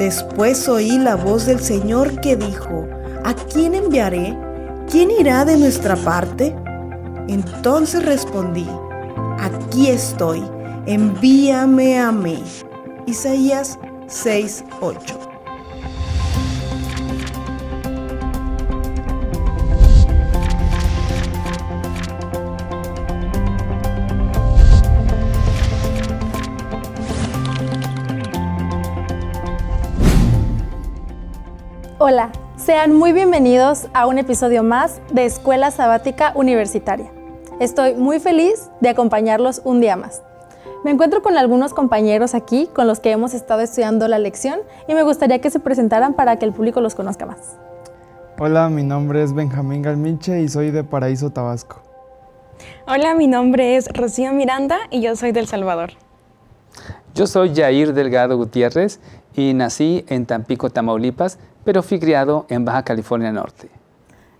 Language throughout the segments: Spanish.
Después oí la voz del Señor que dijo, ¿a quién enviaré? ¿Quién irá de nuestra parte? Entonces respondí, aquí estoy, envíame a mí. Isaías 6:8 Hola, sean muy bienvenidos a un episodio más de Escuela Sabática Universitaria. Estoy muy feliz de acompañarlos un día más. Me encuentro con algunos compañeros aquí con los que hemos estado estudiando la lección y me gustaría que se presentaran para que el público los conozca más. Hola, mi nombre es Benjamín Galmiche y soy de Paraíso, Tabasco. Hola, mi nombre es Rocío Miranda y yo soy del Salvador. Yo soy Jair Delgado Gutiérrez y nací en Tampico, Tamaulipas, pero fui criado en Baja California Norte.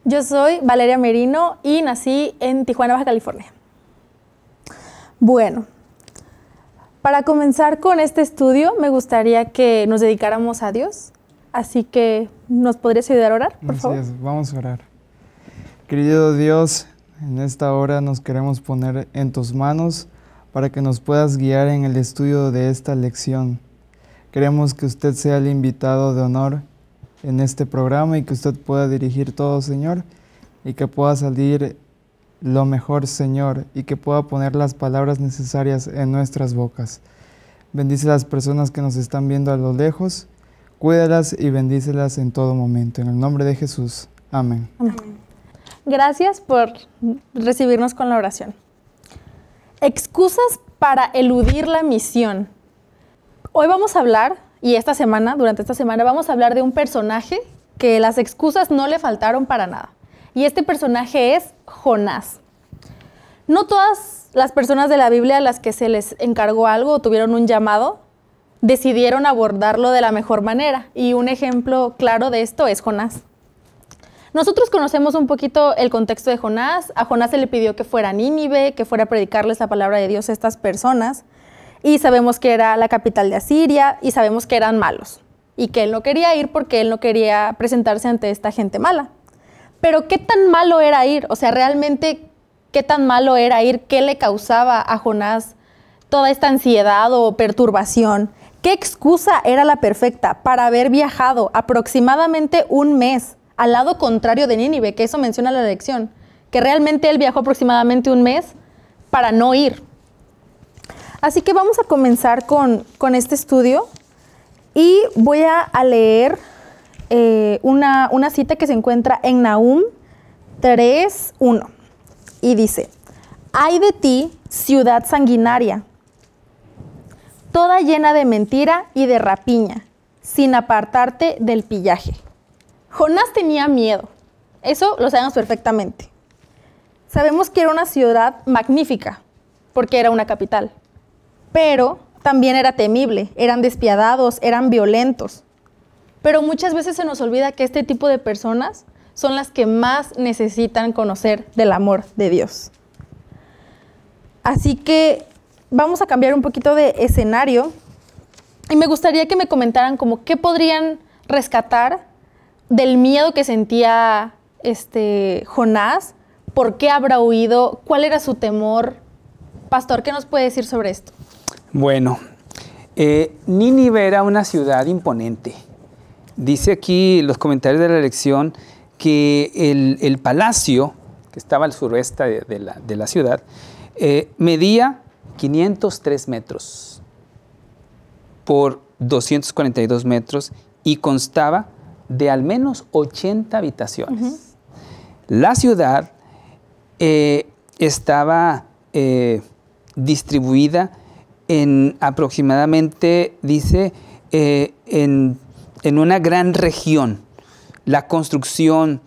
Yo soy Valeria Merino y nací en Tijuana, Baja California. Bueno, para comenzar con este estudio me gustaría que nos dedicáramos a Dios, así que ¿nos podrías ayudar a orar, por Así favor? es, vamos a orar. Querido Dios, en esta hora nos queremos poner en tus manos para que nos puedas guiar en el estudio de esta lección. Queremos que usted sea el invitado de honor en este programa y que usted pueda dirigir todo, Señor, y que pueda salir lo mejor, Señor, y que pueda poner las palabras necesarias en nuestras bocas. Bendice a las personas que nos están viendo a lo lejos, cuídalas y bendícelas en todo momento. En el nombre de Jesús. Amén. Gracias por recibirnos con la oración. Excusas para eludir la misión. Hoy vamos a hablar, y esta semana, durante esta semana, vamos a hablar de un personaje que las excusas no le faltaron para nada. Y este personaje es Jonás. No todas las personas de la Biblia a las que se les encargó algo o tuvieron un llamado decidieron abordarlo de la mejor manera. Y un ejemplo claro de esto es Jonás. Nosotros conocemos un poquito el contexto de Jonás. A Jonás se le pidió que fuera a Nínive, que fuera a predicarles la palabra de Dios a estas personas. Y sabemos que era la capital de Asiria y sabemos que eran malos. Y que él no quería ir porque él no quería presentarse ante esta gente mala. Pero ¿qué tan malo era ir? O sea, realmente, ¿qué tan malo era ir? ¿Qué le causaba a Jonás toda esta ansiedad o perturbación? ¿Qué excusa era la perfecta para haber viajado aproximadamente un mes al lado contrario de Nínive, que eso menciona la lección, que realmente él viajó aproximadamente un mes para no ir. Así que vamos a comenzar con, con este estudio y voy a, leer eh, una, una cita que se encuentra en Nahum 3.1 y dice, ay de ti, ciudad sanguinaria, toda llena de mentira y de rapiña, sin apartarte del pillaje. Jonás tenía miedo, eso lo sabemos perfectamente. Sabemos que era una ciudad magnífica, porque era una capital, pero también era temible, eran despiadados, eran violentos. Pero muchas veces se nos olvida que este tipo de personas son las que más necesitan conocer del amor de Dios. Así que vamos a cambiar un poquito de escenario y me gustaría que me comentaran como qué podrían rescatar del miedo que sentía este Jonás, por qué habrá huido, cuál era su temor. Pastor, ¿qué nos puede decir sobre esto? Bueno, eh, Nínive era una ciudad imponente. Dice aquí los comentarios de la lección que el, el palacio, que estaba al suroeste de, de, la, de la, ciudad, eh, medía 503 metros por 242 metros y constaba de al menos 80 habitaciones. Uh -huh. La ciudad eh, estaba eh, distribuida en aproximadamente, dice, eh, en, en, una gran región. La construcción,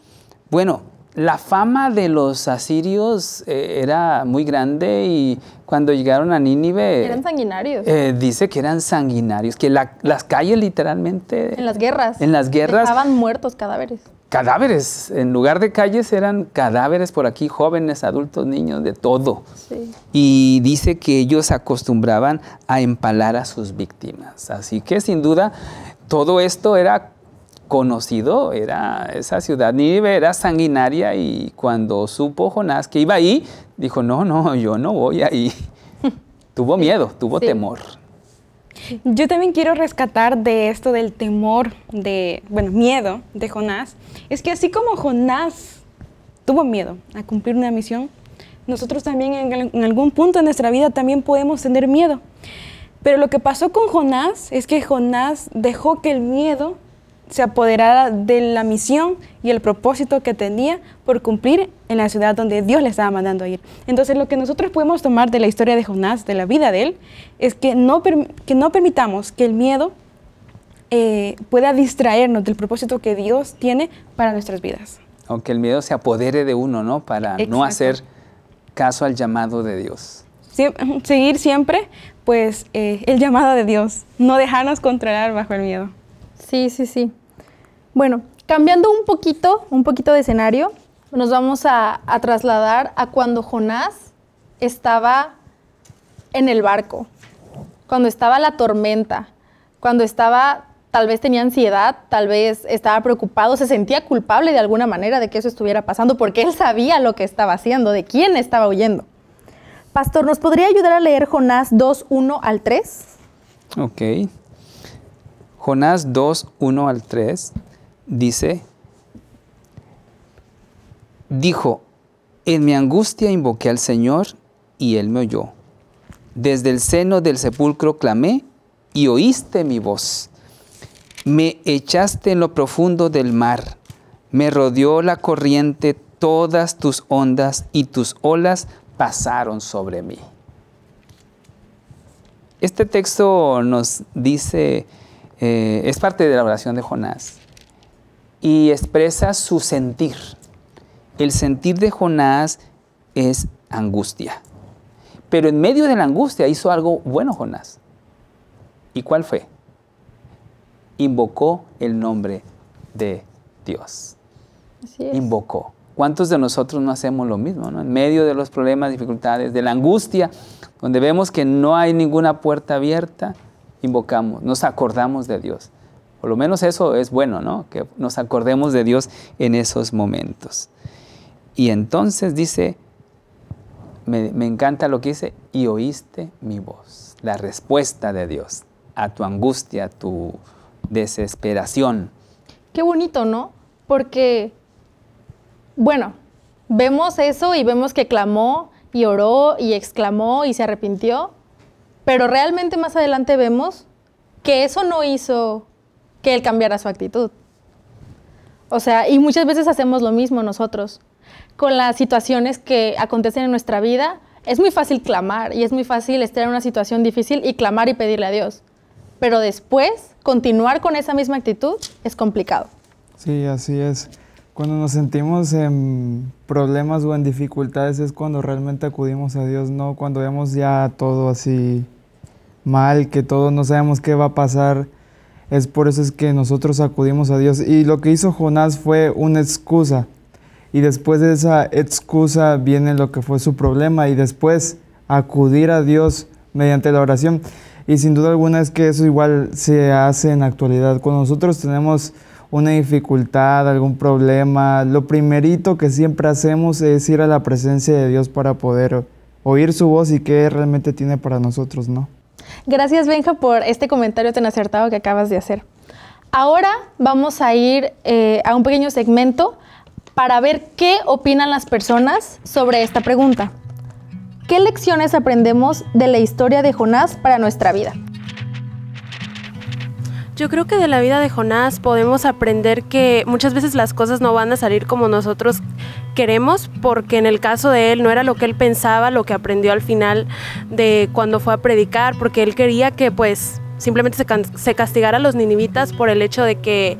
bueno, la fama de los asirios eh, era muy grande y cuando llegaron a Nínive... Eran sanguinarios. Eh, dice que eran sanguinarios, que la, las calles literalmente... En las guerras. En las guerras... Estaban muertos cadáveres. Cadáveres. En lugar de calles eran cadáveres por aquí, jóvenes, adultos, niños, de todo. Sí. Y dice que ellos acostumbraban a empalar a sus víctimas. Así que sin duda todo esto era conocido, era esa ciudad Nínive era sanguinaria y cuando supo Jonás que iba ahí, dijo, no, no, yo no voy ahí. tuvo miedo, tuvo Sí. temor. Yo también quiero rescatar de esto del temor, de, bueno, miedo de Jonás. Es que así como Jonás tuvo miedo a cumplir una misión, nosotros también en, al- en algún punto de nuestra vida también podemos tener miedo. Pero lo que pasó con Jonás es que Jonás dejó que el miedo se apoderara de la misión y el propósito que tenía por cumplir en la ciudad donde Dios le estaba mandando a ir. Entonces lo que nosotros podemos tomar de la historia de Jonás, de la vida de él, es que no, que no permitamos que el miedo eh, pueda distraernos del propósito que Dios tiene para nuestras vidas. Aunque el miedo se apodere de uno, ¿no? Para no hacer caso al llamado de Dios. Sie- seguir siempre, pues, eh, el llamado de Dios, no dejarnos controlar bajo el miedo. Sí, sí, sí. Bueno, cambiando un poquito, un poquito de escenario, nos vamos a, a trasladar a cuando Jonás estaba en el barco, cuando estaba la tormenta, cuando estaba, tal vez tenía ansiedad, tal vez estaba preocupado, se sentía culpable de alguna manera de que eso estuviera pasando, porque él sabía lo que estaba haciendo, de quién estaba huyendo. Pastor, ¿nos podría ayudar a leer Jonás 2, 1 al 3? Ok. Jonás 2, 1 al 3 dice, dijo, en mi angustia invoqué al Señor y Él me oyó. Desde el seno del sepulcro clamé y oíste mi voz. Me echaste en lo profundo del mar, me rodeó la corriente, todas tus ondas y tus olas pasaron sobre mí. Este texto nos dice, eh, es parte de la oración de Jonás y expresa su sentir. El sentir de Jonás es angustia. Pero en medio de la angustia hizo algo bueno Jonás. ¿Y cuál fue? Invocó el nombre de Dios. Así es. Invocó. ¿Cuántos de nosotros no hacemos lo mismo? no? En medio de los problemas, dificultades, de la angustia, donde vemos que no hay ninguna puerta abierta, invocamos, nos acordamos de Dios. Por lo menos eso es bueno, ¿no? Que nos acordemos de Dios en esos momentos. Y entonces dice, me, encanta lo que dice, y oíste mi voz, la respuesta de Dios a tu angustia, a tu desesperación. Qué bonito, ¿no? Porque, bueno, vemos eso y vemos que clamó y oró y exclamó y se arrepintió, pero realmente más adelante vemos que eso no hizo que él cambiara su actitud. O sea, y muchas veces hacemos lo mismo nosotros. Con las situaciones que acontecen en nuestra vida, es muy fácil clamar y es muy fácil estar en una situación difícil y clamar y pedirle a Dios. Pero después, continuar con esa misma actitud es complicado. Sí, así es. Cuando nos sentimos en problemas o en dificultades es cuando realmente acudimos a Dios, no cuando vemos ya todo así mal, que todo no sabemos qué va a pasar. Es por eso es que nosotros acudimos a Dios. Y lo que hizo Jonás fue una excusa. Y después de esa excusa viene lo que fue su problema y después acudir a Dios mediante la oración. Y sin duda alguna es que eso igual se hace en la actualidad. Cuando nosotros tenemos una dificultad, algún problema, lo primerito que siempre hacemos es ir a la presencia de Dios para poder oír su voz y qué realmente tiene para nosotros, ¿no? Gracias, Benja, por este comentario tan acertado que acabas de hacer. Ahora vamos a ir eh, a un pequeño segmento para ver qué opinan las personas sobre esta pregunta. ¿Qué lecciones aprendemos de la historia de Jonás para nuestra vida? Yo creo que de la vida de Jonás podemos aprender que muchas veces las cosas no van a salir como nosotros queremos, porque en el caso de él no era lo que él pensaba, lo que aprendió al final de cuando fue a predicar, porque él quería que pues simplemente se, se castigara a los ninivitas por el hecho de que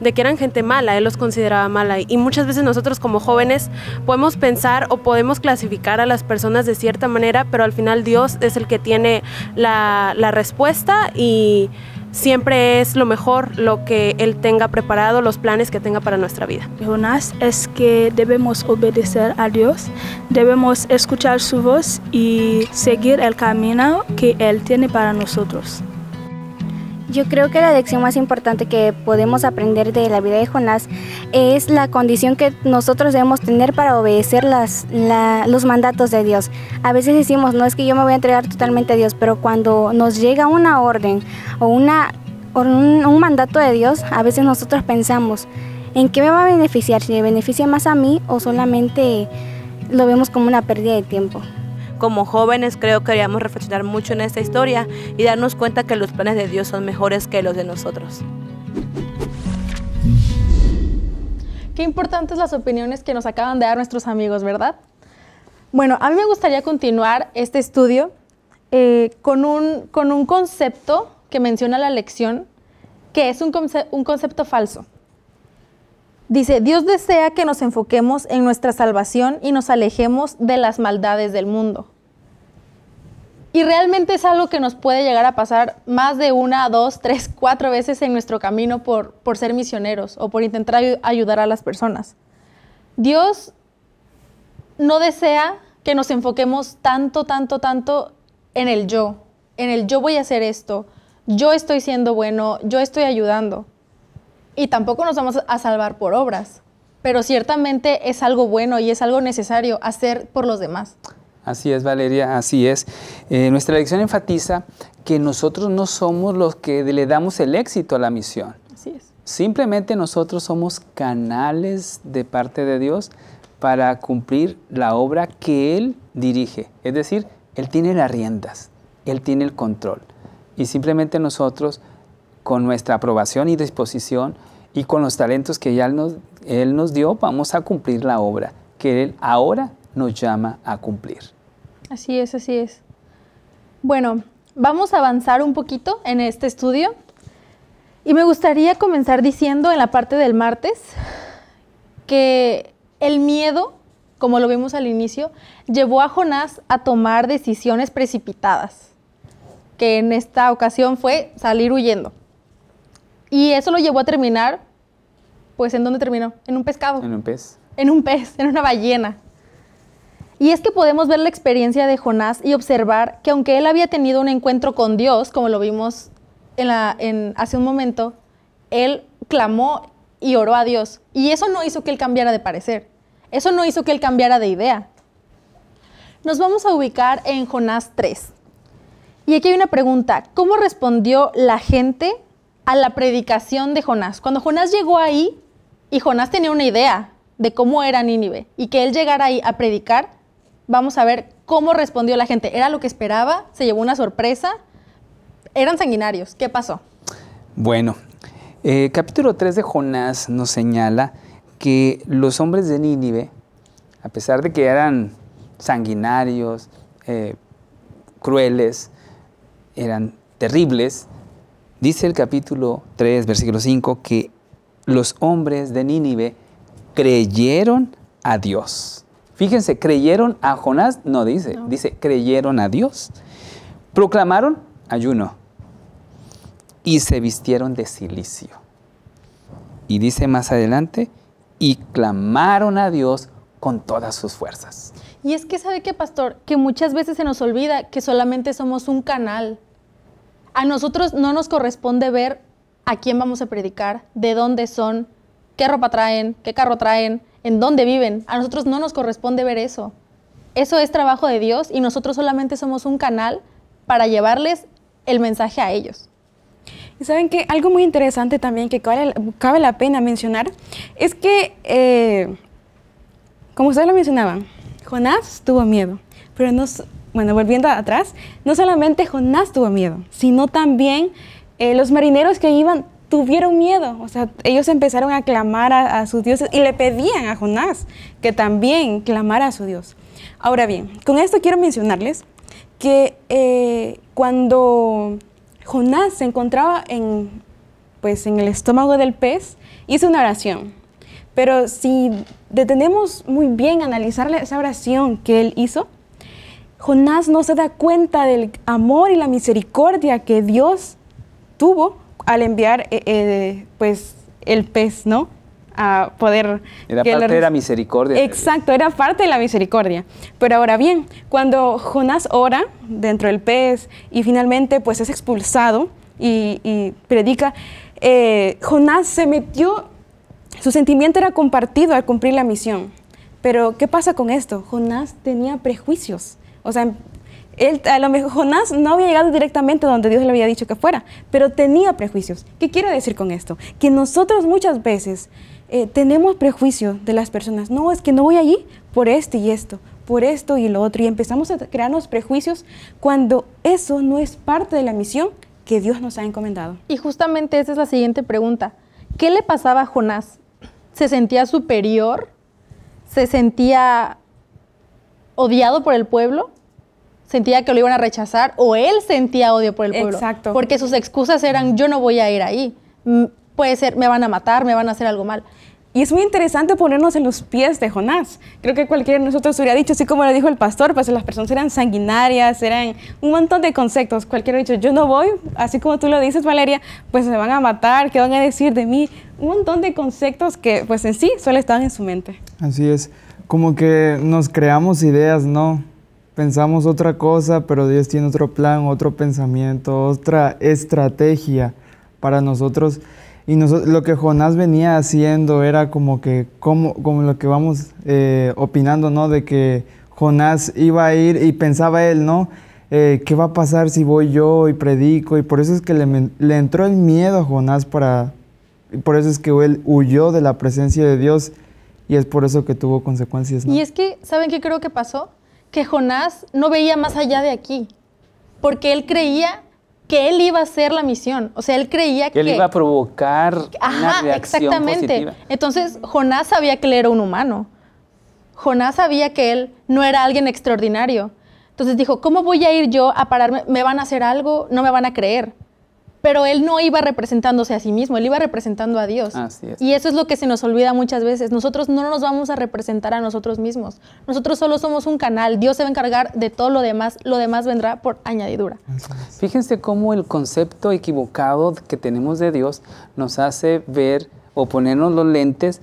de que eran gente mala, él los consideraba mala. Y muchas veces nosotros como jóvenes podemos pensar o podemos clasificar a las personas de cierta manera, pero al final Dios es el que tiene la, la respuesta y siempre es lo mejor lo que Él tenga preparado, los planes que tenga para nuestra vida. Jonás es que debemos obedecer a Dios, debemos escuchar su voz y seguir el camino que Él tiene para nosotros. Yo creo que la lección más importante que podemos aprender de la vida de Jonás es la condición que nosotros debemos tener para obedecer los mandatos de Dios. A veces decimos, no es que yo me voy a entregar totalmente a Dios, pero cuando nos llega una orden o, una, un, un mandato de Dios, a veces nosotros pensamos, ¿en qué me va a beneficiar? ¿Si me beneficia más a mí o solamente lo vemos como una pérdida de tiempo? Como jóvenes creo que deberíamos reflexionar mucho en esta historia y darnos cuenta que los planes de Dios son mejores que los de nosotros. Qué importantes las opiniones que nos acaban de dar nuestros amigos, ¿verdad? Bueno, a mí me gustaría continuar este estudio eh, con, un, con un concepto que menciona la lección, que es un, un concepto falso. Dice, Dios desea que nos enfoquemos en nuestra salvación y nos alejemos de las maldades del mundo. Y realmente es algo que nos puede llegar a pasar más de una, dos, tres, cuatro veces en nuestro camino por, por ser misioneros o por intentar ayudar a las personas. Dios no desea que nos enfoquemos tanto, tanto, tanto en el yo, en el yo voy a hacer esto, yo estoy siendo bueno, yo estoy ayudando y tampoco nos vamos a salvar por obras, pero ciertamente es algo bueno y es algo necesario hacer por los demás. Así es, Valeria, así es. Eh, nuestra lección enfatiza que nosotros no somos los que le damos el éxito a la misión. Así es. Simplemente nosotros somos canales de parte de Dios para cumplir la obra que Él dirige. Es decir, Él tiene las riendas, Él tiene el control. Y simplemente nosotros con nuestra aprobación y disposición y con los talentos que ya él nos, dio, vamos a cumplir la obra que Él ahora nos llama a cumplir. Así es, así es. Bueno, vamos a avanzar un poquito en este estudio y me gustaría comenzar diciendo en la parte del martes que el miedo, como lo vimos al inicio, llevó a Jonás a tomar decisiones precipitadas, que en esta ocasión fue salir huyendo. Y eso lo llevó a terminar, pues ¿en dónde terminó? En un pescado. En un pez. En un pez, en una ballena. Y es que podemos ver la experiencia de Jonás y observar que aunque él había tenido un encuentro con Dios, como lo vimos en la, en, hace un momento, él clamó y oró a Dios. Y eso no hizo que él cambiara de parecer. Eso no hizo que él cambiara de idea. Nos vamos a ubicar en Jonás 3. Y aquí hay una pregunta. ¿Cómo respondió la gente a la predicación de Jonás. Cuando Jonás llegó ahí, y Jonás tenía una idea de cómo era Nínive, y que él llegara ahí a predicar, vamos a ver cómo respondió la gente. ¿Era lo que esperaba? ¿Se llevó una sorpresa? ¿Eran sanguinarios? ¿Qué pasó? Bueno, eh, capítulo 3 de Jonás nos señala que los hombres de Nínive, a pesar de que eran sanguinarios, eh, crueles, eran terribles, Dice el capítulo 3, versículo 5, que los hombres de Nínive creyeron a Dios. Fíjense, creyeron a Jonás, no dice, dice creyeron a Dios. Proclamaron ayuno y se vistieron de silicio. Y dice más adelante, y clamaron a Dios con todas sus fuerzas. Y es que sabe que, pastor, que muchas veces se nos olvida que solamente somos un canal a nosotros no nos corresponde ver a quién vamos a predicar, de dónde son, qué ropa traen, qué carro traen, en dónde viven. A nosotros no nos corresponde ver eso. Eso es trabajo de Dios y nosotros solamente somos un canal para llevarles el mensaje a ellos. Y saben que algo muy interesante también que cabe, la pena mencionar es que, eh, como ustedes lo mencionaban, Jonás tuvo miedo, pero no, bueno, volviendo atrás, no solamente Jonás tuvo miedo, sino también eh, los marineros que iban tuvieron miedo. O sea, ellos empezaron a clamar a, sus dioses y le pedían a Jonás que también clamara a su Dios. Ahora bien, con esto quiero mencionarles que eh, cuando Jonás se encontraba en, pues, en el estómago del pez, hizo una oración. Pero si detenemos muy bien analizar esa oración que él hizo, Jonás no se da cuenta del amor y la misericordia que Dios tuvo al enviar eh, eh, pues el pez, ¿no? A poder... Era parte de la misericordia. Exacto, era parte de la misericordia. Pero ahora bien, cuando Jonás ora dentro del pez y finalmente pues es expulsado y, y predica, eh, Jonás se metió, su sentimiento era compartido al cumplir la misión. Pero, ¿qué pasa con esto? Jonás tenía prejuicios. O sea, él, a lo mejor Jonás no había llegado directamente donde Dios le había dicho que fuera, pero tenía prejuicios. ¿Qué quiero decir con esto? Que nosotros muchas veces eh, tenemos prejuicios de las personas. No, es que no voy allí por esto y esto, por esto y lo otro. Y empezamos a crearnos prejuicios cuando eso no es parte de la misión que Dios nos ha encomendado. Y justamente esa es la siguiente pregunta. ¿Qué le pasaba a Jonás? ¿Se sentía superior? ¿Se sentía odiado por el pueblo? ¿Sentía que lo iban a rechazar? ¿O él sentía odio por el pueblo? Exacto. Porque sus excusas eran, yo no voy a ir ahí. Mm, Puede ser, me van a matar, me van a hacer algo mal. Y es muy interesante ponernos en los pies de Jonás. Creo que cualquiera de nosotros hubiera dicho, así como lo dijo el pastor, pues las personas eran sanguinarias, eran un montón de conceptos. Cualquiera ha dicho, yo no voy, así como tú lo dices, Valeria, pues se van a matar, ¿qué van a decir de mí? Un montón de conceptos que pues en sí solo estaban en su mente. Así es, como que nos creamos ideas, ¿no? Pensamos otra cosa, pero Dios tiene otro plan, otro pensamiento, otra estrategia para nosotros. Y noso- lo que Jonás venía haciendo era como que, como, como lo que vamos eh, opinando, ¿no? De que Jonás iba a ir y pensaba él, ¿no? Eh, ¿Qué va a pasar si voy yo y predico? Y por eso es que le entró el miedo a Jonás para... Y por eso es que él huyó de la presencia de Dios y es por eso que tuvo consecuencias, ¿no? Y es que, ¿saben qué creo que pasó? Que Jonás no veía más allá de aquí, porque él creía que él iba a hacer la misión. O sea, él creía Que él iba a provocar una Ajá, reacción exactamente. positiva. Entonces, Jonás sabía que él era un humano. Jonás sabía que él no era alguien extraordinario. Entonces dijo, ¿cómo voy a ir yo a pararme? ¿Me van a hacer algo? No me van a creer. Pero él no iba representándose a sí mismo, él iba representando a Dios. Así es. Y eso es lo que se nos olvida muchas veces. Nosotros no nos vamos a representar a nosotros mismos. Nosotros solo somos un canal. Dios se va a encargar de todo lo demás. Lo demás vendrá por añadidura. Fíjense cómo el concepto equivocado que tenemos de Dios nos hace ver o ponernos los lentes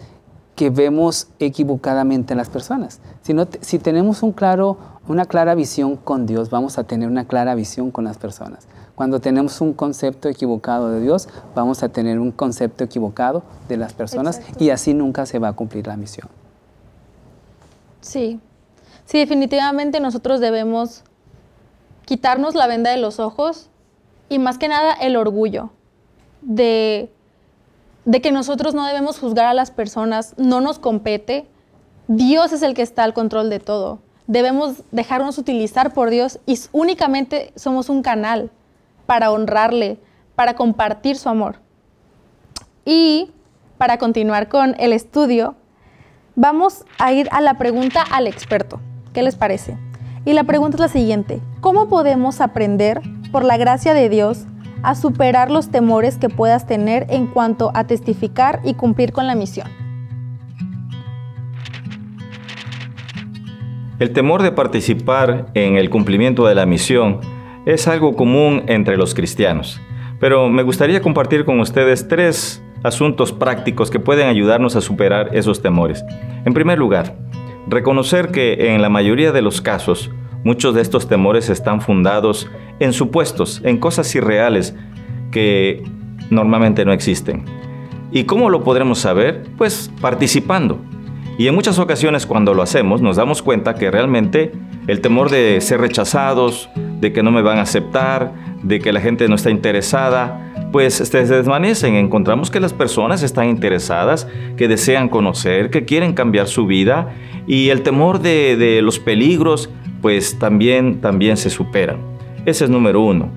que vemos equivocadamente en las personas. Si, no si tenemos un claro, una clara visión con Dios, vamos a tener una clara visión con las personas. Cuando tenemos un concepto equivocado de Dios, vamos a tener un concepto equivocado de las personas y así nunca se va a cumplir la misión. Sí, sí, definitivamente nosotros debemos quitarnos la venda de los ojos y más que nada el orgullo de, de que nosotros no debemos juzgar a las personas, no nos compete. Dios es el que está al control de todo. Debemos dejarnos utilizar por Dios y únicamente somos un canal para honrarle, para compartir su amor. Y para continuar con el estudio, Vamos a ir a la pregunta al experto. ¿Qué les parece? Y la pregunta es la siguiente. ¿Cómo podemos aprender, por la gracia de Dios, a superar los temores que puedas tener en cuanto a testificar y cumplir con la misión? El temor de participar en el cumplimiento de la misión es algo común entre los cristianos, pero me gustaría compartir con ustedes tres asuntos prácticos que pueden ayudarnos a superar esos temores. En primer lugar, reconocer que en la mayoría de los casos muchos de estos temores están fundados en supuestos, en cosas irreales que normalmente no existen. ¿Y cómo lo podremos saber? Pues participando. Y en muchas ocasiones cuando lo hacemos nos damos cuenta que realmente el temor de ser rechazados, de que no me van a aceptar, de que la gente no está interesada, pues se desvanecen. Encontramos que las personas están interesadas, que desean conocer, que quieren cambiar su vida y el temor de, los peligros pues también, también se supera. Ese es número uno.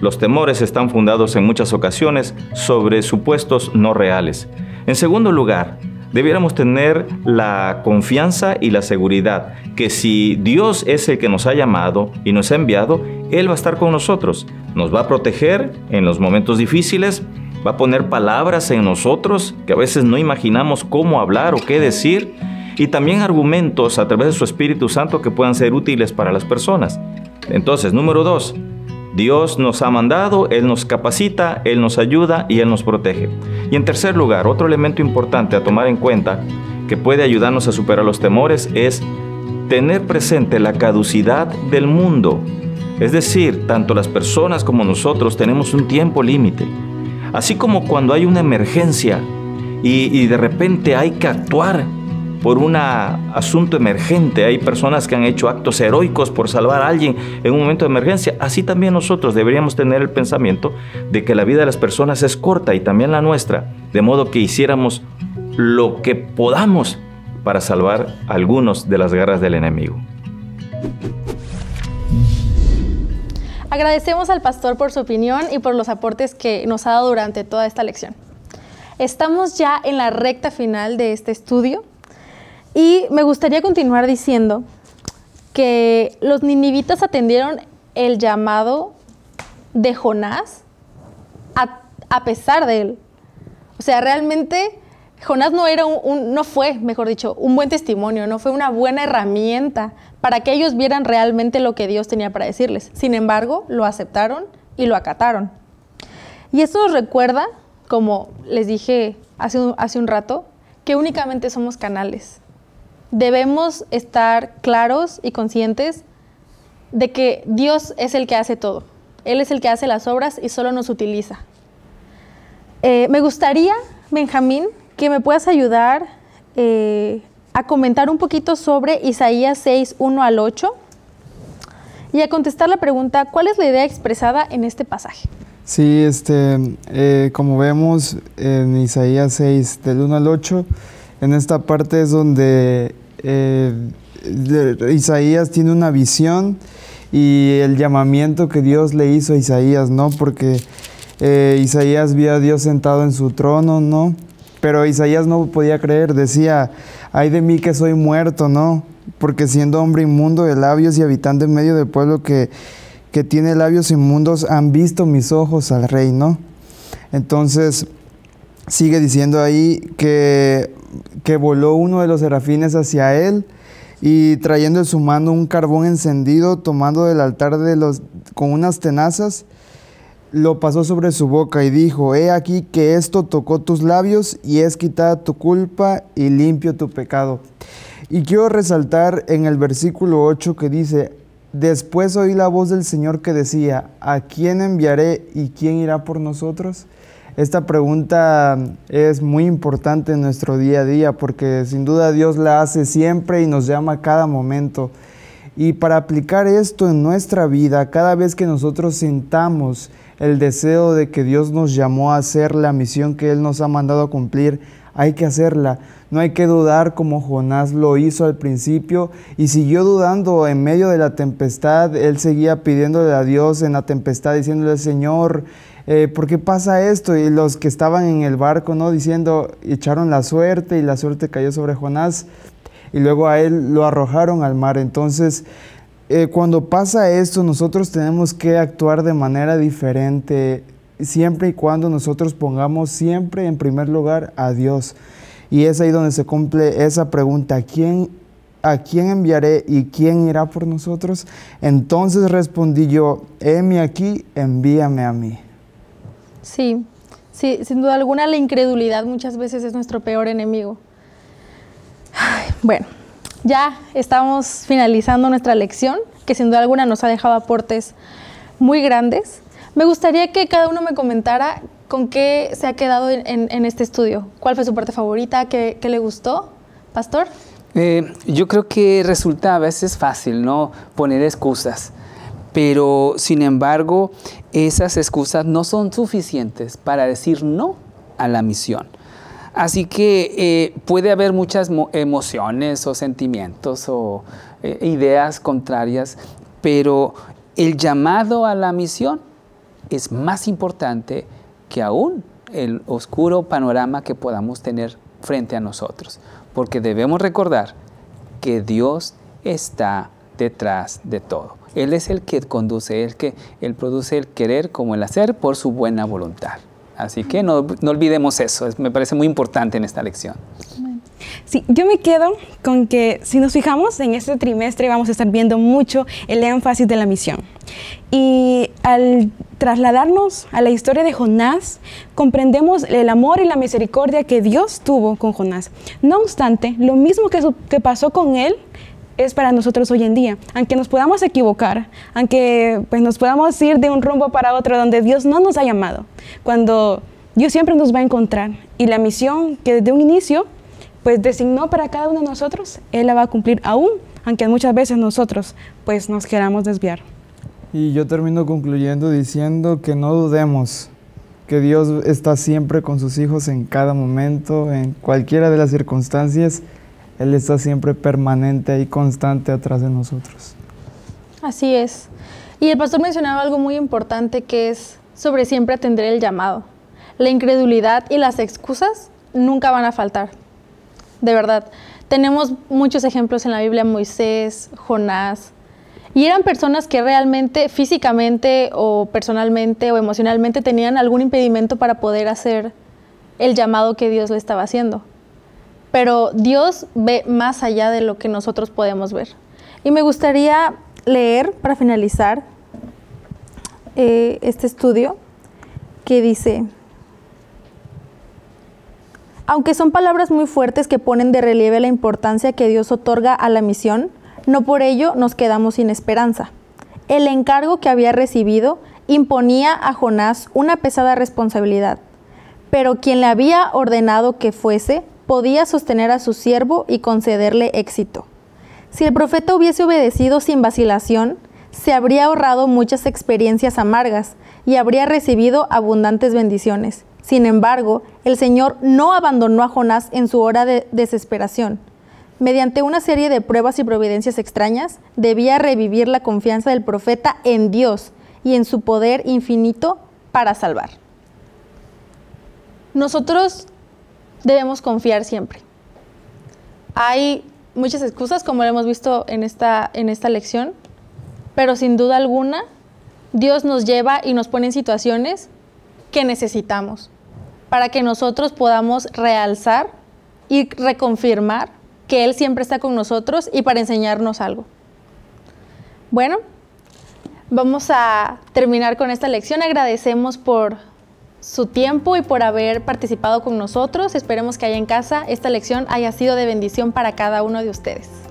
Los temores están fundados en muchas ocasiones sobre supuestos no reales. En segundo lugar, debiéramos tener la confianza y la seguridad que si Dios es el que nos ha llamado y nos ha enviado, Él va a estar con nosotros, nos va a proteger en los momentos difíciles, va a poner palabras en nosotros que a veces no imaginamos cómo hablar o qué decir, y también argumentos a través de su Espíritu Santo que puedan ser útiles para las personas. Entonces, número dos, Dios nos ha mandado, Él nos capacita, Él nos ayuda y Él nos protege. Y en tercer lugar, otro elemento importante a tomar en cuenta que puede ayudarnos a superar los temores es tener presente la caducidad del mundo. Es decir, tanto las personas como nosotros tenemos un tiempo límite. Así como cuando hay una emergencia y, de repente hay que actuar por un asunto emergente. Hay personas que han hecho actos heroicos por salvar a alguien en un momento de emergencia. Así también nosotros deberíamos tener el pensamiento de que la vida de las personas es corta y también la nuestra, de modo que hiciéramos lo que podamos para salvar a algunos de las garras del enemigo. Agradecemos al pastor por su opinión y por los aportes que nos ha dado durante toda esta lección. Estamos ya en la recta final de este estudio y me gustaría continuar diciendo que los ninivitas atendieron el llamado de Jonás a, pesar de él. O sea, realmente Jonás no era un, no fue, mejor dicho, un buen testimonio, no fue una buena herramienta para que ellos vieran realmente lo que Dios tenía para decirles. Sin embargo, lo aceptaron y lo acataron. Y esto nos recuerda como les dije hace hace un rato, que únicamente somos canales. Debemos estar claros y conscientes de que Dios es el que hace todo. Él es el que hace las obras y solo nos utiliza. Eh, me gustaría, Benjamín, que me puedas ayudar eh, a comentar un poquito sobre Isaías 6, 1 al 8 y a contestar la pregunta, ¿cuál es la idea expresada en este pasaje? Sí, este, eh, como vemos en Isaías 6, del 1 al 8, en esta parte es donde eh, Isaías tiene una visión y el llamamiento que Dios le hizo a Isaías, ¿no? Porque eh, Isaías vio a Dios sentado en su trono, ¿no? Pero Isaías no podía creer, decía, ay de mí que soy muerto, ¿no? Porque siendo hombre inmundo de labios y habitando en medio del pueblo que que tiene labios inmundos han visto mis ojos al rey, ¿no? Entonces, sigue diciendo ahí que, que voló uno de los serafines hacia él y trayendo en su mano un carbón encendido, tomando del altar de los, con unas tenazas, lo pasó sobre su boca y dijo, he aquí que esto tocó tus labios y es quitada tu culpa y limpio tu pecado. Y quiero resaltar en el versículo 8 que dice, Después oí la voz del Señor que decía, ¿a quién enviaré y quién irá por nosotros? Esta pregunta es muy importante en nuestro día a día porque sin duda Dios la hace siempre y nos llama a cada momento. Y para aplicar esto en nuestra vida, cada vez que nosotros sintamos el deseo de que Dios nos llamó a hacer la misión que Él nos ha mandado a cumplir, hay que hacerla. No hay que dudar como Jonás lo hizo al principio y siguió dudando en medio de la tempestad. Él seguía pidiéndole a Dios en la tempestad, diciéndole, Señor, eh, ¿por qué pasa esto? Y los que estaban en el barco, ¿no? Diciendo, echaron la suerte y la suerte cayó sobre Jonás y luego a él lo arrojaron al mar. Entonces, eh, cuando pasa esto, nosotros tenemos que actuar de manera diferente siempre y cuando nosotros pongamos siempre en primer lugar a Dios. Y es ahí donde se cumple esa pregunta, ¿a quién, ¿a quién enviaré y quién irá por nosotros? Entonces respondí yo, heme aquí, envíame a mí. Sí, sí, sin duda alguna la incredulidad muchas veces es nuestro peor enemigo. bueno, ya estamos finalizando nuestra lección, que sin duda alguna nos ha dejado aportes muy grandes. Me gustaría que cada uno me comentara con qué se ha quedado en, este estudio. ¿Cuál fue su parte favorita? ¿Qué, le gustó? Pastor. Eh, yo creo que resulta a veces fácil, ¿no? Poner excusas. Pero, sin embargo, esas excusas no son suficientes para decir no a la misión. Así que eh, puede haber muchas emociones o sentimientos o eh, ideas contrarias, pero el llamado a la misión es más importante que aún el oscuro panorama que podamos tener frente a nosotros. Porque debemos recordar que Dios está detrás de todo. Él es el que conduce, el que él produce el querer como el hacer por su buena voluntad. Así que no, no olvidemos eso, me parece muy importante en esta lección. Sí, yo me quedo con que si nos fijamos en este trimestre vamos a estar viendo mucho el énfasis de la misión. Y al trasladarnos a la historia de Jonás, comprendemos el amor y la misericordia que Dios tuvo con Jonás. No obstante, lo mismo que, que pasó con él, es para nosotros hoy en día. Aunque nos podamos equivocar, aunque pues, nos podamos ir de un rumbo para otro donde Dios no nos ha llamado, cuando Dios siempre nos va a encontrar y la misión que desde un inicio pues designó para cada uno de nosotros, Él la va a cumplir aún, aunque muchas veces nosotros pues nos queramos desviar. Y yo termino concluyendo diciendo que no dudemos que Dios está siempre con sus hijos en cada momento, en cualquiera de las circunstancias él está siempre permanente y constante atrás de nosotros. Así es. Y el pastor mencionaba algo muy importante que es sobre siempre atender el llamado. La incredulidad y las excusas nunca van a faltar. De verdad. Tenemos muchos ejemplos en la Biblia, Moisés, Jonás, y eran personas que realmente físicamente o personalmente o emocionalmente tenían algún impedimento para poder hacer el llamado que Dios le estaba haciendo pero Dios ve más allá de lo que nosotros podemos ver. Y me gustaría leer, para finalizar, eh, este estudio que dice, aunque son palabras muy fuertes que ponen de relieve la importancia que Dios otorga a la misión, no por ello nos quedamos sin esperanza. El encargo que había recibido imponía a Jonás una pesada responsabilidad, pero quien le había ordenado que fuese podía sostener a su siervo y concederle éxito. Si el profeta hubiese obedecido sin vacilación, se habría ahorrado muchas experiencias amargas y habría recibido abundantes bendiciones. Sin embargo, el Señor no abandonó a Jonás en su hora de desesperación. Mediante una serie de pruebas y providencias extrañas, debía revivir la confianza del profeta en Dios y en su poder infinito para salvar. Nosotros debemos confiar siempre. Hay muchas excusas, como lo hemos visto en esta, en esta lección, pero sin duda alguna, Dios nos lleva y nos pone en situaciones que necesitamos para que nosotros podamos realzar y reconfirmar que Él siempre está con nosotros y para enseñarnos algo. Bueno, vamos a terminar con esta lección. Agradecemos por su tiempo y por haber participado con nosotros. Esperemos que allá en casa esta lección haya sido de bendición para cada uno de ustedes.